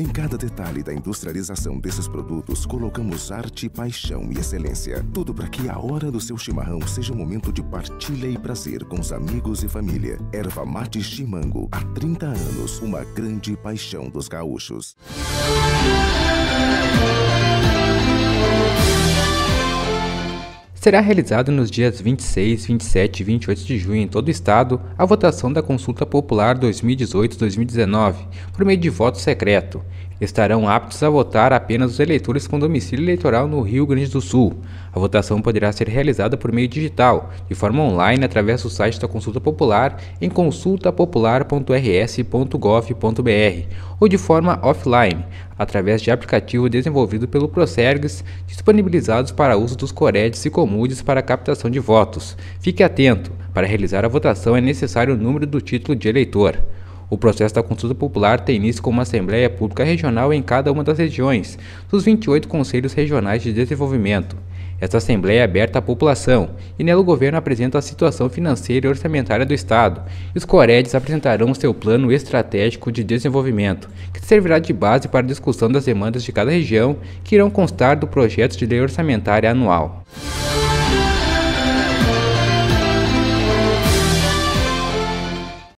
Em cada detalhe da industrialização desses produtos, colocamos arte, paixão e excelência. Tudo para que a hora do seu chimarrão seja um momento de partilha e prazer com os amigos e família. Erva mate chimango, há 30 anos, uma grande paixão dos gaúchos. Será realizado nos dias 26, 27 e 28 de junho em todo o estado a votação da Consulta Popular 2018-2019 por meio de voto secreto. Estarão aptos a votar apenas os eleitores com domicílio eleitoral no Rio Grande do Sul. A votação poderá ser realizada por meio digital, de forma online através do site da Consulta Popular em consultapopular.rs.gov.br ou de forma offline, através de aplicativo desenvolvido pelo Procergs, disponibilizados para uso dos Coredes e Comudes para captação de votos. Fique atento, para realizar a votação é necessário o número do título de eleitor. O processo da consulta popular tem início com uma Assembleia Pública Regional em cada uma das regiões, dos 28 Conselhos Regionais de Desenvolvimento. Esta Assembleia é aberta à população e nela o governo apresenta a situação financeira e orçamentária do Estado e os Coredes apresentarão seu plano estratégico de desenvolvimento, que servirá de base para a discussão das demandas de cada região que irão constar do projeto de lei orçamentária anual.